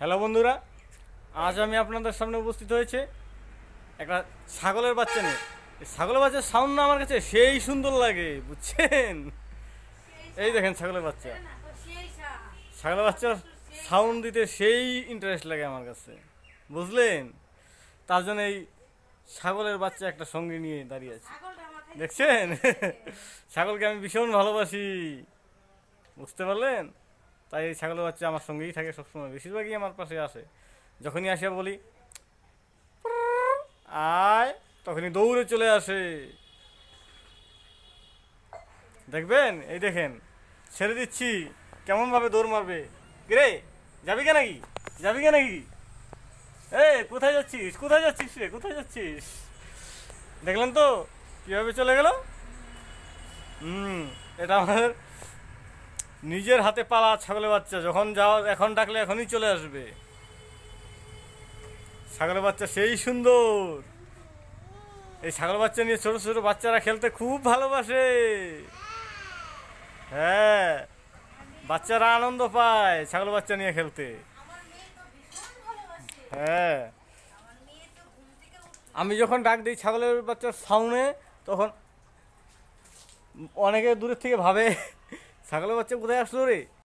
Hello বন্ধুরা, আজ আমি আপনাদের সামনে উপস্থিত হয়েছে একটা ছাগলের বাচ্চা নিয়ে। ছাগলের বাচ্চার সাউন্ড না আমার কাছে সেই সুন্দর লাগে, বুঝছেন? এই দেখেন ছাগলের বাচ্চা। ছাগলের বাচ্চার সাউন্ড দিতে সেই ইন্টারেস্ট লাগে আমার কাছে, বুঝলেন? তার জন্য এই ছাগলের বাচ্চা একটা সঙ্গে নিয়ে দাঁড়িয়ে আছে। দেখছেন? ছাগলকে আমি ভীষণ ভালোবাসি, বুঝতে পারলেন? তাই এই ছাগলের বাচ্চা আমার সঙ্গেই থাকে সবসময়, বেশিরভাগই আমার পাশে আসে। যখনই আসে বলি, আয়, তখনই দৌড়ে চলে আসে। দেখবেন? এই দেখেন, ছেড়ে দিচ্ছি, কেমনভাবে দৌড় মারবে? রে যাবি কে? নাকি যাবি কে? নাকি এ কোথায় যাচ্ছিস? কোথায় যাচ্ছিস রে? কোথায় যাচ্ছিস? দেখলেন তো, কীভাবে চলে গেল? হুম, এটা আমাদের নিজের হাতে পালা ছাগলের বাচ্চা, যখন যাও, এখন ডাকলে এখনই চলে আসবে। ছাগলের বাচ্চা সেই সুন্দর। এই ছাগল বাচ্চা নিয়ে ছোট ছোট বাচ্চারা খেলতে খুব ভালোবাসে। হ্যাঁ বাচ্চারা আনন্দ পায় ছাগল বাচ্চা নিয়ে খেলতে। হ্যাঁ। আমি যখন ডাক দিই ছাগলের বাচ্চার সাউন্ডে, তখন অনেকে দূরের থেকে ভাবে ছাগলের বাচ্চা কোথায় আসলো রে?